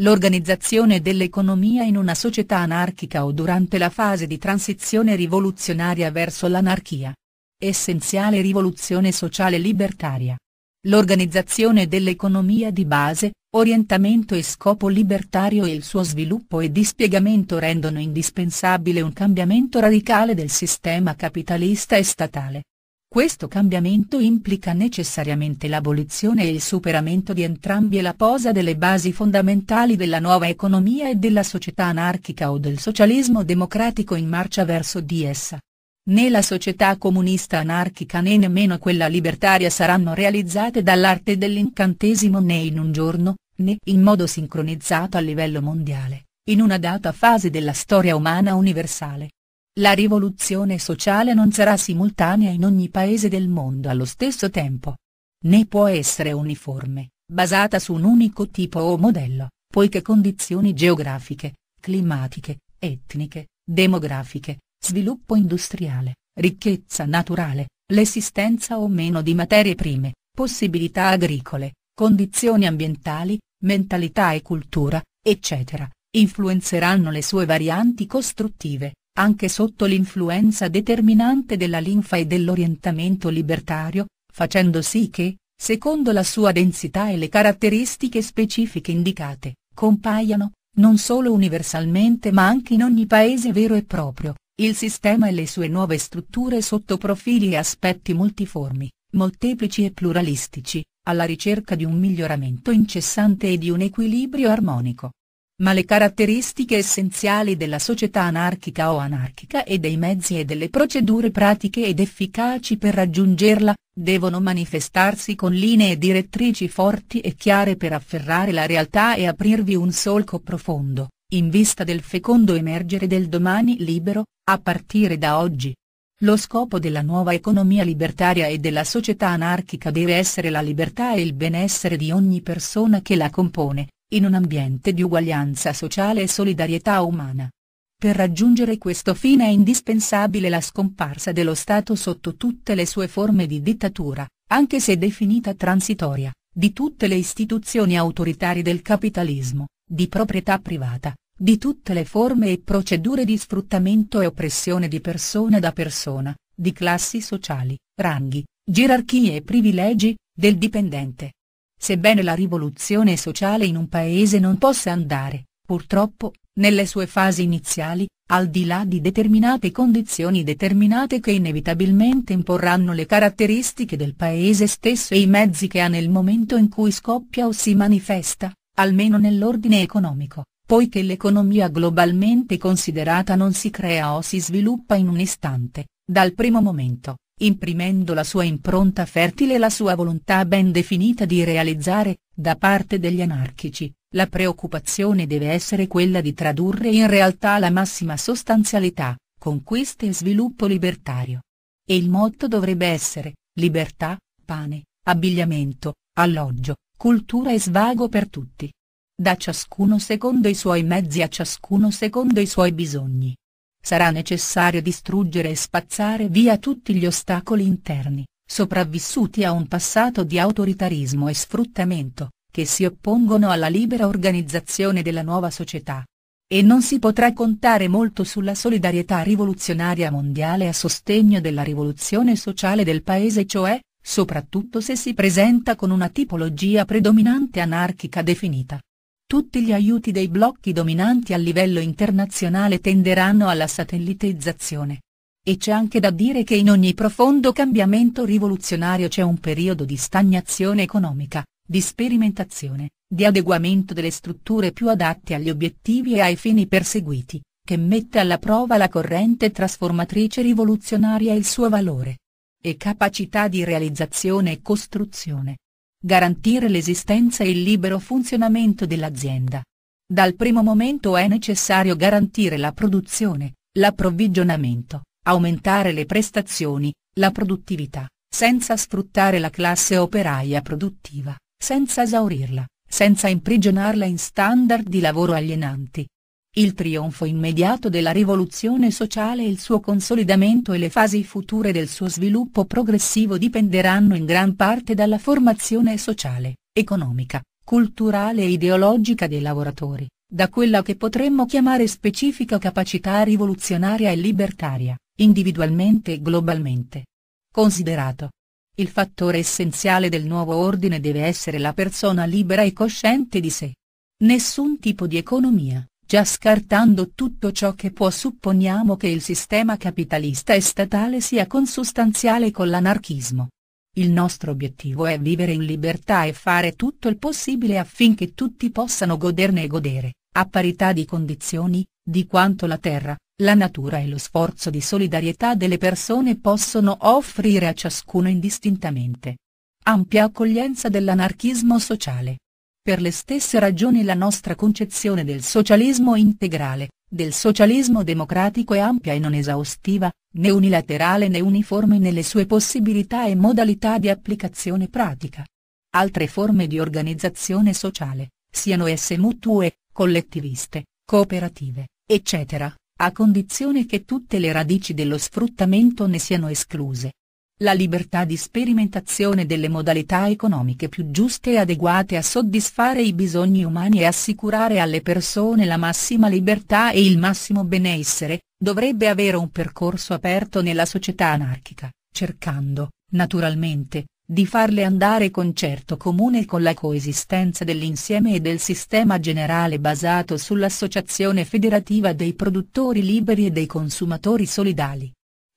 L'organizzazione dell'economia in una società anarchica o durante la fase di transizione rivoluzionaria verso l'anarchia. Essenziale rivoluzione sociale libertaria. L'organizzazione dell'economia di base, orientamento e scopo libertario e il suo sviluppo e dispiegamento rendono indispensabile un cambiamento radicale del sistema capitalista e statale. Questo cambiamento implica necessariamente l'abolizione e il superamento di entrambi e la posa delle basi fondamentali della nuova economia e della società anarchica o del socialismo democratico in marcia verso di essa. Né la società comunista anarchica né nemmeno quella libertaria saranno realizzate dall'arte dell'incantesimo né in un giorno, né in modo sincronizzato a livello mondiale, in una data fase della storia umana universale. La rivoluzione sociale non sarà simultanea in ogni paese del mondo allo stesso tempo. Né può essere uniforme, basata su un unico tipo o modello, poiché condizioni geografiche, climatiche, etniche, demografiche, sviluppo industriale, ricchezza naturale, l'esistenza o meno di materie prime, possibilità agricole, condizioni ambientali, mentalità e cultura, eccetera, influenzeranno le sue varianti costruttive, anche sotto l'influenza determinante della linfa e dell'orientamento libertario, facendo sì che, secondo la sua densità e le caratteristiche specifiche indicate, compaiano, non solo universalmente ma anche in ogni paese vero e proprio, il sistema e le sue nuove strutture sotto profili e aspetti multiformi, molteplici e pluralistici, alla ricerca di un miglioramento incessante e di un equilibrio armonico ma le caratteristiche essenziali della società anarchica o anarchica e dei mezzi e delle procedure pratiche ed efficaci per raggiungerla, devono manifestarsi con linee direttrici forti e chiare per afferrare la realtà e aprirvi un solco profondo, in vista del fecondo emergere del domani libero, a partire da oggi. Lo scopo della nuova economia libertaria e della società anarchica deve essere la libertà e il benessere di ogni persona che la compone, in un ambiente di uguaglianza sociale e solidarietà umana. Per raggiungere questo fine è indispensabile la scomparsa dello Stato sotto tutte le sue forme di dittatura, anche se definita transitoria, di tutte le istituzioni autoritarie del capitalismo, di proprietà privata, di tutte le forme e procedure di sfruttamento e oppressione di persona da persona, di classi sociali, ranghi, gerarchie e privilegi, del dipendente, Sebbene la rivoluzione sociale in un paese non possa andare, purtroppo, nelle sue fasi iniziali, al di là di determinate condizioni determinate che inevitabilmente imporranno le caratteristiche del paese stesso e i mezzi che ha nel momento in cui scoppia o si manifesta, almeno nell'ordine economico, poiché l'economia globalmente considerata non si crea o si sviluppa in un istante, dal primo momento, imprimendo la sua impronta fertile e la sua volontà ben definita di realizzare, da parte degli anarchici, la preoccupazione deve essere quella di tradurre in realtà la massima sostanzialità, conquista e sviluppo libertario. E il motto dovrebbe essere, libertà, pane, abbigliamento, alloggio, cultura e svago per tutti. Da ciascuno secondo i suoi mezzi a ciascuno secondo i suoi bisogni sarà necessario distruggere e spazzare via tutti gli ostacoli interni, sopravvissuti a un passato di autoritarismo e sfruttamento, che si oppongono alla libera organizzazione della nuova società. E non si potrà contare molto sulla solidarietà rivoluzionaria mondiale a sostegno della rivoluzione sociale del paese cioè, soprattutto se si presenta con una tipologia predominante anarchica definita tutti gli aiuti dei blocchi dominanti a livello internazionale tenderanno alla satellitizzazione. E c'è anche da dire che in ogni profondo cambiamento rivoluzionario c'è un periodo di stagnazione economica, di sperimentazione, di adeguamento delle strutture più adatte agli obiettivi e ai fini perseguiti, che mette alla prova la corrente trasformatrice rivoluzionaria e il suo valore. E capacità di realizzazione e costruzione garantire l'esistenza e il libero funzionamento dell'azienda. Dal primo momento è necessario garantire la produzione, l'approvvigionamento, aumentare le prestazioni, la produttività, senza sfruttare la classe operaia produttiva, senza esaurirla, senza imprigionarla in standard di lavoro alienanti, il trionfo immediato della rivoluzione sociale e il suo consolidamento e le fasi future del suo sviluppo progressivo dipenderanno in gran parte dalla formazione sociale, economica, culturale e ideologica dei lavoratori, da quella che potremmo chiamare specifica capacità rivoluzionaria e libertaria, individualmente e globalmente. Considerato. Il fattore essenziale del nuovo ordine deve essere la persona libera e cosciente di sé. Nessun tipo di economia, già scartando tutto ciò che può supponiamo che il sistema capitalista e statale sia consustanziale con l'anarchismo. Il nostro obiettivo è vivere in libertà e fare tutto il possibile affinché tutti possano goderne e godere, a parità di condizioni, di quanto la terra, la natura e lo sforzo di solidarietà delle persone possono offrire a ciascuno indistintamente. Ampia accoglienza dell'anarchismo sociale. Per le stesse ragioni la nostra concezione del socialismo integrale, del socialismo democratico è ampia e non esaustiva, né unilaterale né uniforme nelle sue possibilità e modalità di applicazione pratica. Altre forme di organizzazione sociale, siano esse mutue, collettiviste, cooperative, eccetera, a condizione che tutte le radici dello sfruttamento ne siano escluse. La libertà di sperimentazione delle modalità economiche più giuste e adeguate a soddisfare i bisogni umani e assicurare alle persone la massima libertà e il massimo benessere, dovrebbe avere un percorso aperto nella società anarchica, cercando, naturalmente, di farle andare con certo comune con la coesistenza dell'insieme e del sistema generale basato sull'associazione federativa dei produttori liberi e dei consumatori solidali.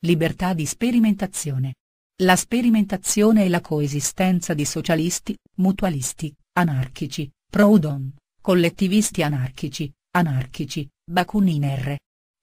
Libertà di sperimentazione. La sperimentazione e la coesistenza di socialisti, mutualisti, anarchici, pro-udon, collettivisti anarchici, anarchici, Bakunin R.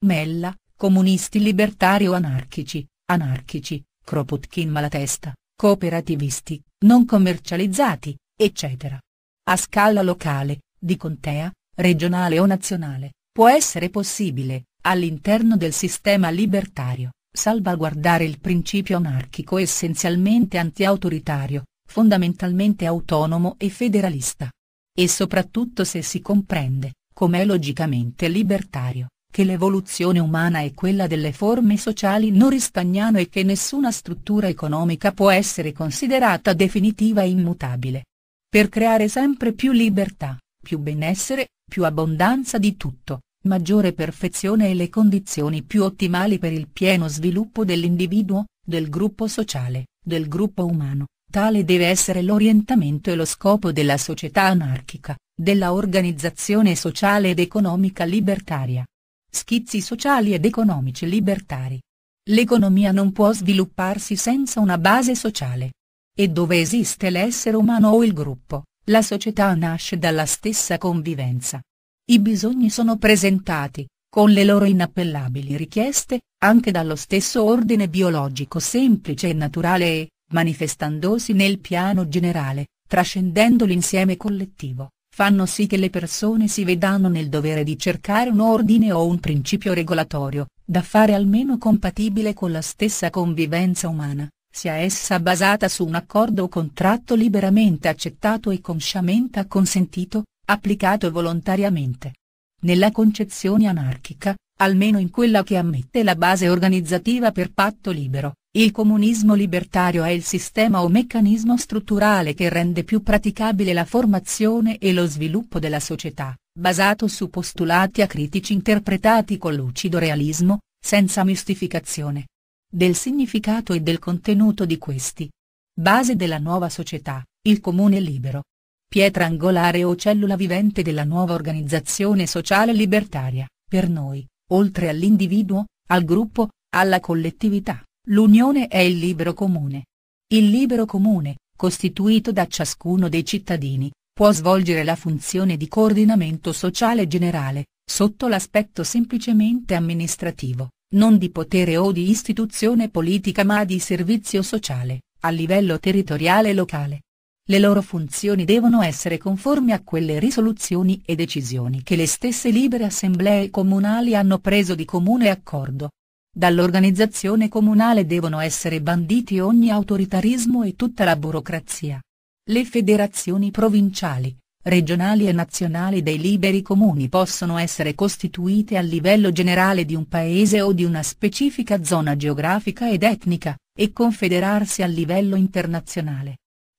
Mella, comunisti libertari o anarchici, anarchici, Kropotkin Malatesta, cooperativisti, non commercializzati, eccetera. A scala locale, di contea, regionale o nazionale, può essere possibile, all'interno del sistema libertario salvaguardare il principio anarchico essenzialmente anti-autoritario, fondamentalmente autonomo e federalista. E soprattutto se si comprende, come è logicamente libertario, che l'evoluzione umana è quella delle forme sociali non ristagnano e che nessuna struttura economica può essere considerata definitiva e immutabile. Per creare sempre più libertà, più benessere, più abbondanza di tutto, maggiore perfezione e le condizioni più ottimali per il pieno sviluppo dell'individuo, del gruppo sociale, del gruppo umano, tale deve essere l'orientamento e lo scopo della società anarchica, della organizzazione sociale ed economica libertaria. Schizzi sociali ed economici libertari. L'economia non può svilupparsi senza una base sociale. E dove esiste l'essere umano o il gruppo, la società nasce dalla stessa convivenza. I bisogni sono presentati, con le loro inappellabili richieste, anche dallo stesso ordine biologico semplice e naturale e, manifestandosi nel piano generale, trascendendo l'insieme collettivo, fanno sì che le persone si vedano nel dovere di cercare un ordine o un principio regolatorio, da fare almeno compatibile con la stessa convivenza umana, sia essa basata su un accordo o contratto liberamente accettato e consciamente acconsentito, applicato volontariamente. Nella concezione anarchica, almeno in quella che ammette la base organizzativa per patto libero, il comunismo libertario è il sistema o meccanismo strutturale che rende più praticabile la formazione e lo sviluppo della società, basato su postulati acritici interpretati con lucido realismo, senza mistificazione. Del significato e del contenuto di questi. Base della nuova società, il comune libero, pietra angolare o cellula vivente della nuova organizzazione sociale libertaria, per noi, oltre all'individuo, al gruppo, alla collettività, l'unione è il libero comune. Il libero comune, costituito da ciascuno dei cittadini, può svolgere la funzione di coordinamento sociale generale, sotto l'aspetto semplicemente amministrativo, non di potere o di istituzione politica ma di servizio sociale, a livello territoriale e locale le loro funzioni devono essere conformi a quelle risoluzioni e decisioni che le stesse libere assemblee comunali hanno preso di comune accordo. Dall'organizzazione comunale devono essere banditi ogni autoritarismo e tutta la burocrazia. Le federazioni provinciali, regionali e nazionali dei liberi comuni possono essere costituite a livello generale di un paese o di una specifica zona geografica ed etnica, e confederarsi a livello internazionale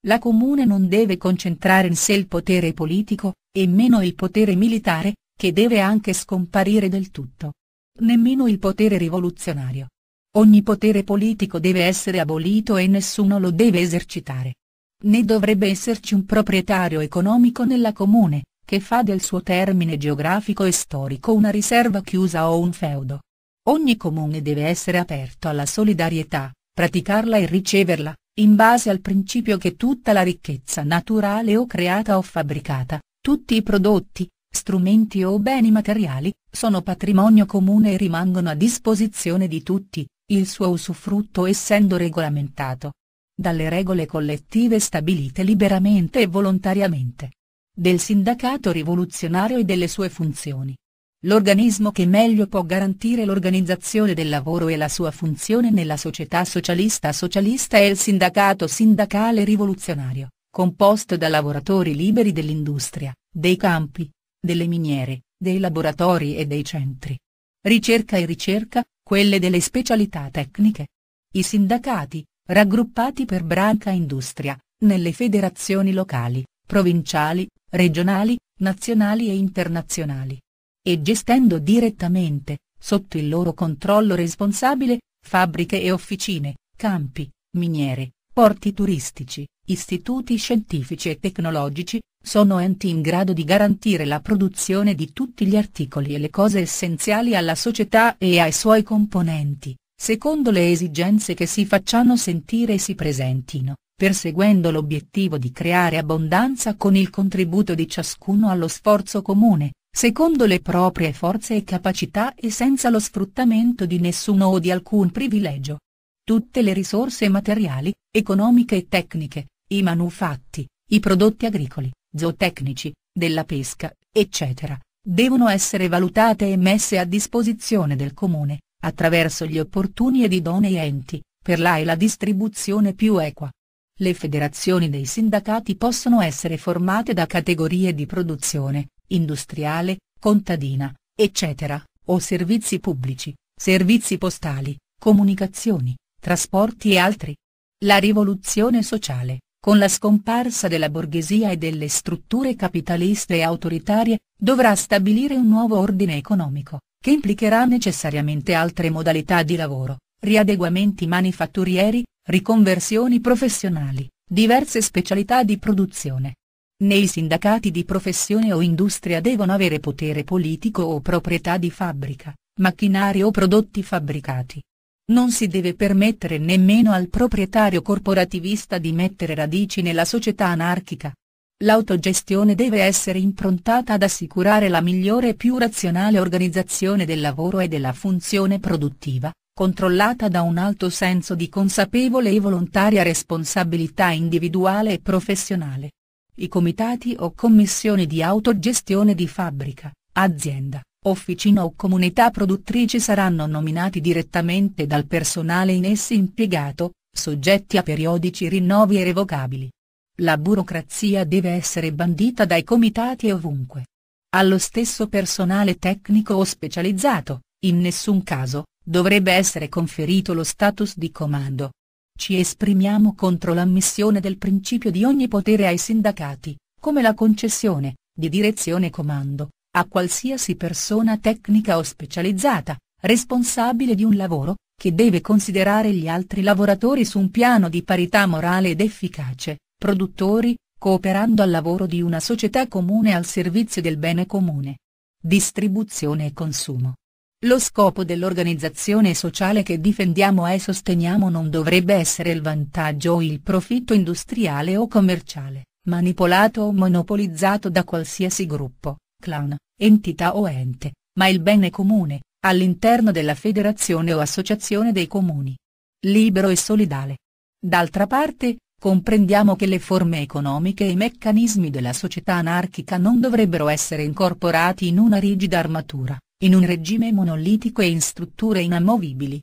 La comune non deve concentrare in sé il potere politico, e meno il potere militare, che deve anche scomparire del tutto. Nemmeno il potere rivoluzionario. Ogni potere politico deve essere abolito e nessuno lo deve esercitare. Né dovrebbe esserci un proprietario economico nella comune, che fa del suo termine geografico e storico una riserva chiusa o un feudo. Ogni comune deve essere aperto alla solidarietà, praticarla e riceverla, in base al principio che tutta la ricchezza naturale o creata o fabbricata, tutti i prodotti, strumenti o beni materiali, sono patrimonio comune e rimangono a disposizione di tutti, il suo usufrutto essendo regolamentato dalle regole collettive stabilite liberamente e volontariamente. Del sindacato rivoluzionario e delle sue funzioni. L'organismo che meglio può garantire l'organizzazione del lavoro e la sua funzione nella società socialista socialista è il sindacato sindacale rivoluzionario, composto da lavoratori liberi dell'industria, dei campi, delle miniere, dei laboratori e dei centri. Ricerca e ricerca, quelle delle specialità tecniche. I sindacati, raggruppati per branca industria, nelle federazioni locali, provinciali, regionali, nazionali e internazionali. E gestendo direttamente, sotto il loro controllo responsabile, fabbriche e officine, campi, miniere, porti turistici, istituti scientifici e tecnologici, sono enti in grado di garantire la produzione di tutti gli articoli e le cose essenziali alla società e ai suoi componenti, secondo le esigenze che si facciano sentire e si presentino, perseguendo l'obiettivo di creare abbondanza con il contributo di ciascuno allo sforzo comune, secondo le proprie forze e capacità e senza lo sfruttamento di nessuno o di alcun privilegio. Tutte le risorse materiali, economiche e tecniche, i manufatti, i prodotti agricoli, zootecnici, della pesca, eccetera, devono essere valutate e messe a disposizione del comune, attraverso gli opportuni ed idonei enti, per la e la distribuzione più equa. Le federazioni dei sindacati possono essere formate da categorie di produzione, industriale, contadina, eccetera, o servizi pubblici, servizi postali, comunicazioni, trasporti e altri. La rivoluzione sociale, con la scomparsa della borghesia e delle strutture capitaliste e autoritarie, dovrà stabilire un nuovo ordine economico, che implicherà necessariamente altre modalità di lavoro, riadeguamenti manifatturieri, riconversioni professionali, diverse specialità di produzione. Nei sindacati di professione o industria devono avere potere politico o proprietà di fabbrica, macchinari o prodotti fabbricati. Non si deve permettere nemmeno al proprietario corporativista di mettere radici nella società anarchica, L'autogestione deve essere improntata ad assicurare la migliore e più razionale organizzazione del lavoro e della funzione produttiva, controllata da un alto senso di consapevole e volontaria responsabilità individuale e professionale. I comitati o commissioni di autogestione di fabbrica, azienda, officina o comunità produttrici saranno nominati direttamente dal personale in essi impiegato, soggetti a periodici rinnovi e revocabili. La burocrazia deve essere bandita dai comitati ovunque. Allo stesso personale tecnico o specializzato, in nessun caso, dovrebbe essere conferito lo status di comando. Ci esprimiamo contro l'ammissione del principio di ogni potere ai sindacati, come la concessione, di direzione e comando, a qualsiasi persona tecnica o specializzata, responsabile di un lavoro, che deve considerare gli altri lavoratori su un piano di parità morale ed efficace, produttori, cooperando al lavoro di una società comune al servizio del bene comune. Distribuzione e consumo. Lo scopo dell'organizzazione sociale che difendiamo e sosteniamo non dovrebbe essere il vantaggio o il profitto industriale o commerciale, manipolato o monopolizzato da qualsiasi gruppo, clan, entità o ente, ma il bene comune, all'interno della federazione o associazione dei comuni. Libero e solidale. D'altra parte, Comprendiamo che le forme economiche e i meccanismi della società anarchica non dovrebbero essere incorporati in una rigida armatura, in un regime monolitico e in strutture inamovibili.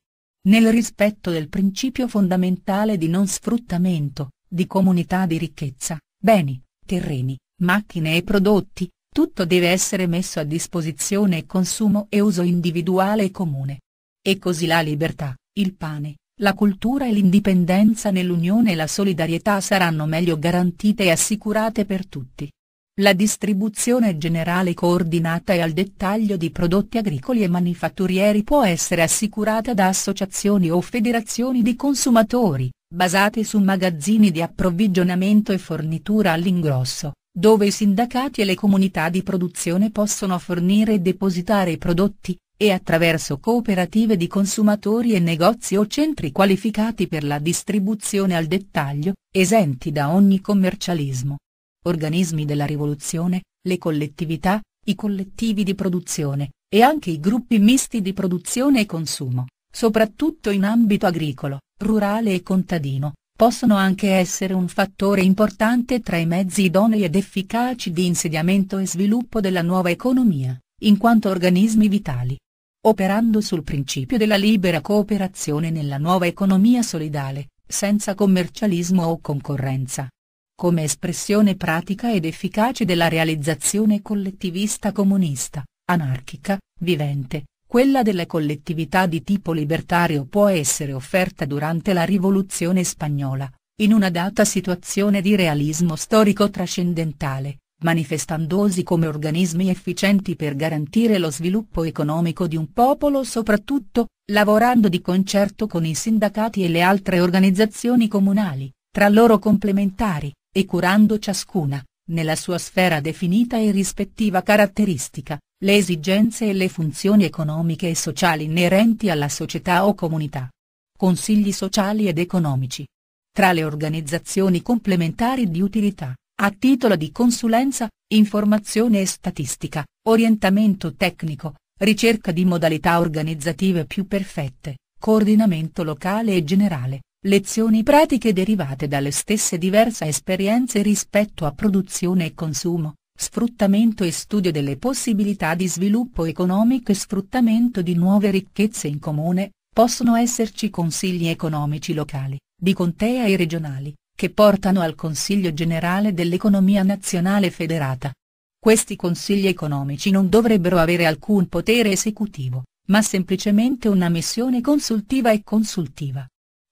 Nel rispetto del principio fondamentale di non sfruttamento, di comunità di ricchezza, beni, terreni, macchine e prodotti, tutto deve essere messo a disposizione e consumo e uso individuale e comune. E così la libertà, il pane, la cultura e l'indipendenza nell'unione e la solidarietà saranno meglio garantite e assicurate per tutti. La distribuzione generale coordinata e al dettaglio di prodotti agricoli e manifatturieri può essere assicurata da associazioni o federazioni di consumatori, basate su magazzini di approvvigionamento e fornitura all'ingrosso, dove i sindacati e le comunità di produzione possono fornire e depositare i prodotti, e attraverso cooperative di consumatori e negozi o centri qualificati per la distribuzione al dettaglio, esenti da ogni commercialismo organismi della rivoluzione, le collettività, i collettivi di produzione, e anche i gruppi misti di produzione e consumo, soprattutto in ambito agricolo, rurale e contadino, possono anche essere un fattore importante tra i mezzi idonei ed efficaci di insediamento e sviluppo della nuova economia, in quanto organismi vitali. Operando sul principio della libera cooperazione nella nuova economia solidale, senza commercialismo o concorrenza, come espressione pratica ed efficace della realizzazione collettivista comunista, anarchica, vivente, quella delle collettività di tipo libertario può essere offerta durante la rivoluzione spagnola, in una data situazione di realismo storico trascendentale, manifestandosi come organismi efficienti per garantire lo sviluppo economico di un popolo soprattutto, lavorando di concerto con i sindacati e le altre organizzazioni comunali, tra loro complementari, e curando ciascuna, nella sua sfera definita e rispettiva caratteristica, le esigenze e le funzioni economiche e sociali inerenti alla società o comunità. Consigli sociali ed economici. Tra le organizzazioni complementari di utilità, a titolo di consulenza, informazione e statistica, orientamento tecnico, ricerca di modalità organizzative più perfette, coordinamento locale e generale, Lezioni pratiche derivate dalle stesse diverse esperienze rispetto a produzione e consumo, sfruttamento e studio delle possibilità di sviluppo economico e sfruttamento di nuove ricchezze in comune, possono esserci consigli economici locali, di contea e regionali, che portano al Consiglio generale dell'economia nazionale federata. Questi consigli economici non dovrebbero avere alcun potere esecutivo, ma semplicemente una missione consultiva e consultiva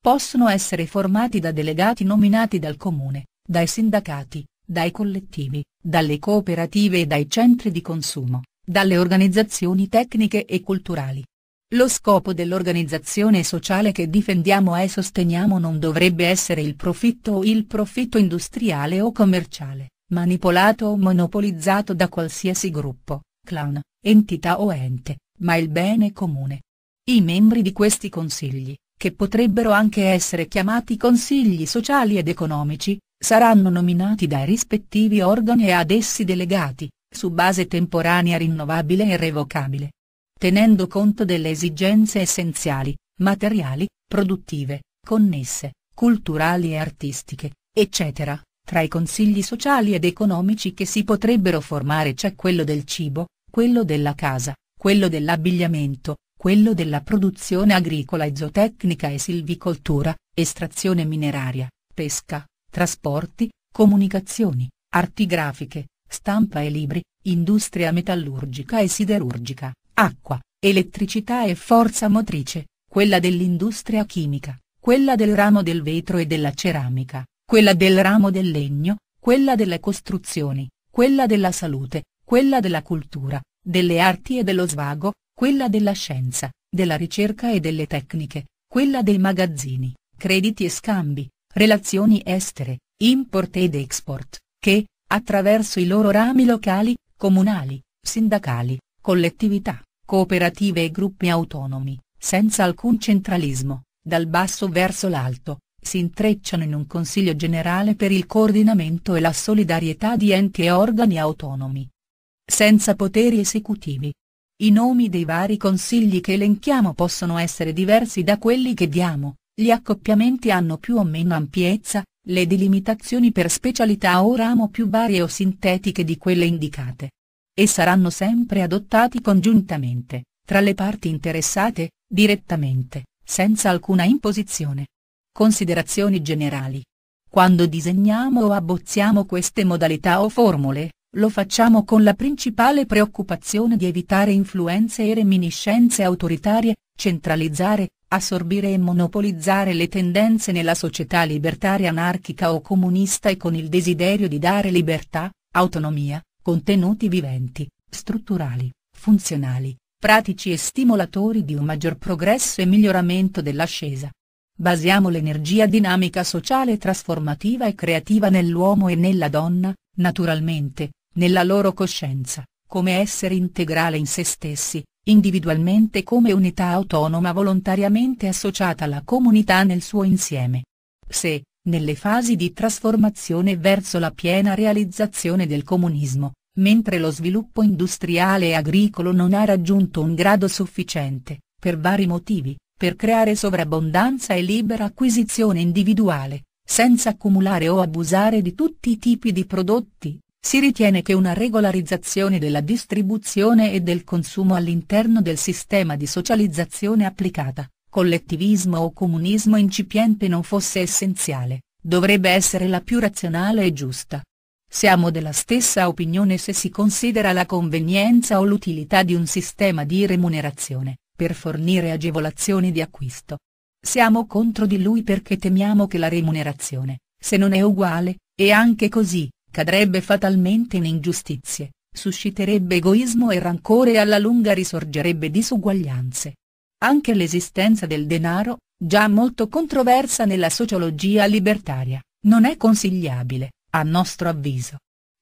possono essere formati da delegati nominati dal comune, dai sindacati, dai collettivi, dalle cooperative e dai centri di consumo, dalle organizzazioni tecniche e culturali. Lo scopo dell'organizzazione sociale che difendiamo e sosteniamo non dovrebbe essere il profitto o il profitto industriale o commerciale, manipolato o monopolizzato da qualsiasi gruppo, clan, entità o ente, ma il bene comune. I membri di questi consigli, che potrebbero anche essere chiamati consigli sociali ed economici, saranno nominati dai rispettivi organi e ad essi delegati, su base temporanea rinnovabile e revocabile. Tenendo conto delle esigenze essenziali, materiali, produttive, connesse, culturali e artistiche, eccetera, tra i consigli sociali ed economici che si potrebbero formare c'è quello del cibo, quello della casa, quello dell'abbigliamento, quello della produzione agricola e zootecnica e silvicoltura, estrazione mineraria, pesca, trasporti, comunicazioni, arti grafiche, stampa e libri, industria metallurgica e siderurgica, acqua, elettricità e forza motrice, quella dell'industria chimica, quella del ramo del vetro e della ceramica, quella del ramo del legno, quella delle costruzioni, quella della salute, quella della cultura, delle arti e dello svago, quella della scienza, della ricerca e delle tecniche, quella dei magazzini, crediti e scambi, relazioni estere, import ed export, che, attraverso i loro rami locali, comunali, sindacali, collettività, cooperative e gruppi autonomi, senza alcun centralismo, dal basso verso l'alto, si intrecciano in un Consiglio generale per il coordinamento e la solidarietà di enti e organi autonomi. Senza poteri esecutivi, i nomi dei vari consigli che elenchiamo possono essere diversi da quelli che diamo, gli accoppiamenti hanno più o meno ampiezza, le delimitazioni per specialità o ramo più varie o sintetiche di quelle indicate. E saranno sempre adottati congiuntamente, tra le parti interessate, direttamente, senza alcuna imposizione. Considerazioni generali. Quando disegniamo o abbozziamo queste modalità o formule, lo facciamo con la principale preoccupazione di evitare influenze e reminiscenze autoritarie, centralizzare, assorbire e monopolizzare le tendenze nella società libertaria anarchica o comunista e con il desiderio di dare libertà, autonomia, contenuti viventi, strutturali, funzionali, pratici e stimolatori di un maggior progresso e miglioramento dell'ascesa. Basiamo l'energia dinamica sociale trasformativa e creativa nell'uomo e nella donna, naturalmente, nella loro coscienza, come essere integrale in se stessi, individualmente come unità autonoma volontariamente associata alla comunità nel suo insieme. Se, nelle fasi di trasformazione verso la piena realizzazione del comunismo, mentre lo sviluppo industriale e agricolo non ha raggiunto un grado sufficiente, per vari motivi, per creare sovrabbondanza e libera acquisizione individuale, senza accumulare o abusare di tutti i tipi di prodotti, si ritiene che una regolarizzazione della distribuzione e del consumo all'interno del sistema di socializzazione applicata, collettivismo o comunismo incipiente non fosse essenziale, dovrebbe essere la più razionale e giusta. Siamo della stessa opinione se si considera la convenienza o l'utilità di un sistema di remunerazione, per fornire agevolazioni di acquisto. Siamo contro di lui perché temiamo che la remunerazione, se non è uguale, e anche così, cadrebbe fatalmente in ingiustizie, susciterebbe egoismo e rancore e alla lunga risorgerebbe disuguaglianze. Anche l'esistenza del denaro, già molto controversa nella sociologia libertaria, non è consigliabile, a nostro avviso.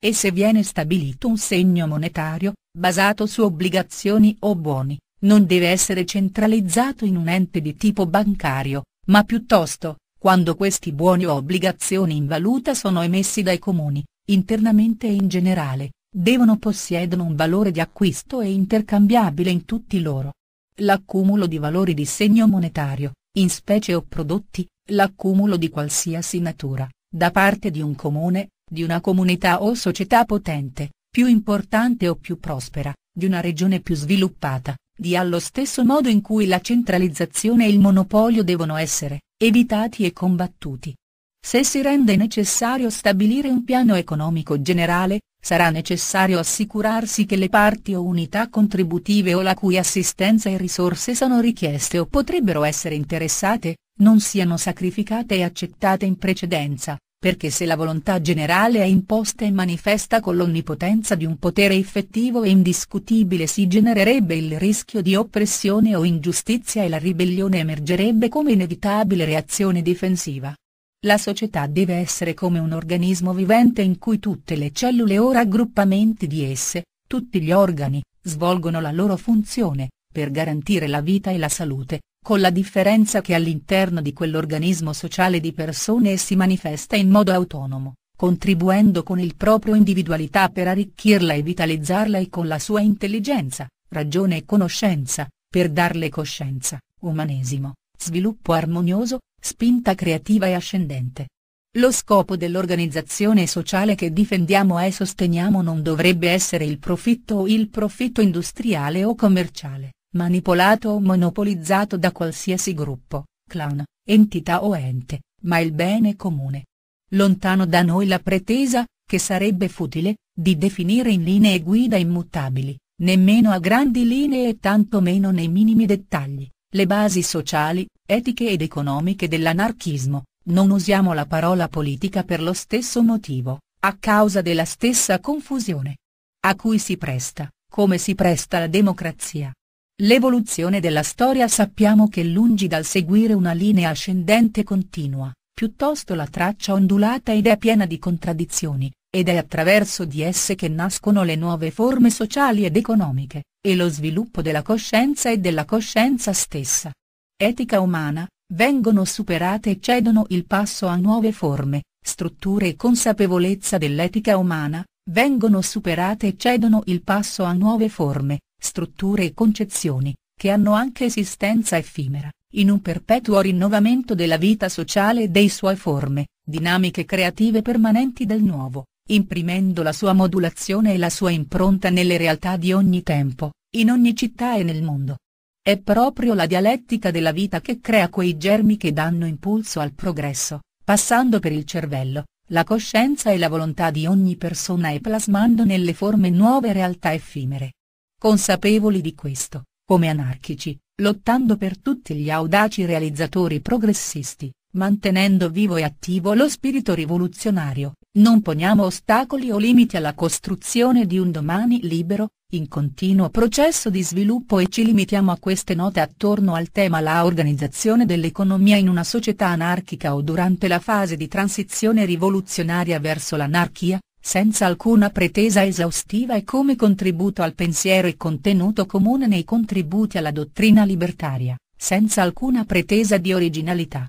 E se viene stabilito un segno monetario, basato su obbligazioni o buoni, non deve essere centralizzato in un ente di tipo bancario, ma piuttosto, quando questi buoni o obbligazioni in valuta sono emessi dai comuni, internamente e in generale, devono possiedono un valore di acquisto e intercambiabile in tutti loro. L'accumulo di valori di segno monetario, in specie o prodotti, l'accumulo di qualsiasi natura, da parte di un comune, di una comunità o società potente, più importante o più prospera, di una regione più sviluppata, di allo stesso modo in cui la centralizzazione e il monopolio devono essere, evitati e combattuti. Se si rende necessario stabilire un piano economico generale, sarà necessario assicurarsi che le parti o unità contributive o la cui assistenza e risorse sono richieste o potrebbero essere interessate, non siano sacrificate e accettate in precedenza, perché se la volontà generale è imposta e manifesta con l'onnipotenza di un potere effettivo e indiscutibile si genererebbe il rischio di oppressione o ingiustizia e la ribellione emergerebbe come inevitabile reazione difensiva. La società deve essere come un organismo vivente in cui tutte le cellule o raggruppamenti di esse, tutti gli organi, svolgono la loro funzione, per garantire la vita e la salute, con la differenza che all'interno di quell'organismo sociale di persone si manifesta in modo autonomo, contribuendo con il proprio individualità per arricchirla e vitalizzarla e con la sua intelligenza, ragione e conoscenza, per darle coscienza, umanesimo, sviluppo armonioso, spinta creativa e ascendente. Lo scopo dell'organizzazione sociale che difendiamo e sosteniamo non dovrebbe essere il profitto o il profitto industriale o commerciale, manipolato o monopolizzato da qualsiasi gruppo, clan, entità o ente, ma il bene comune. Lontano da noi la pretesa, che sarebbe futile, di definire in linee guida immutabili, nemmeno a grandi linee e tanto meno nei minimi dettagli, le basi sociali, etiche ed economiche dell'anarchismo, non usiamo la parola politica per lo stesso motivo, a causa della stessa confusione a cui si presta, come si presta la democrazia. L'evoluzione della storia sappiamo che lungi dal seguire una linea ascendente continua, piuttosto la traccia ondulata ed è piena di contraddizioni, ed è attraverso di esse che nascono le nuove forme sociali ed economiche, e lo sviluppo della coscienza e della coscienza stessa. Etica umana, vengono superate e cedono il passo a nuove forme, strutture e consapevolezza dell'etica umana, vengono superate e cedono il passo a nuove forme, strutture e concezioni, che hanno anche esistenza effimera, in un perpetuo rinnovamento della vita sociale e dei suoi forme, dinamiche creative permanenti del nuovo, imprimendo la sua modulazione e la sua impronta nelle realtà di ogni tempo, in ogni città e nel mondo. È proprio la dialettica della vita che crea quei germi che danno impulso al progresso, passando per il cervello, la coscienza e la volontà di ogni persona e plasmando nelle forme nuove realtà effimere. Consapevoli di questo, come anarchici, lottando per tutti gli audaci realizzatori progressisti, mantenendo vivo e attivo lo spirito rivoluzionario, non poniamo ostacoli o limiti alla costruzione di un domani libero, in continuo processo di sviluppo e ci limitiamo a queste note attorno al tema la organizzazione dell'economia in una società anarchica o durante la fase di transizione rivoluzionaria verso l'anarchia, senza alcuna pretesa esaustiva e come contributo al pensiero e contenuto comune nei contributi alla dottrina libertaria, senza alcuna pretesa di originalità.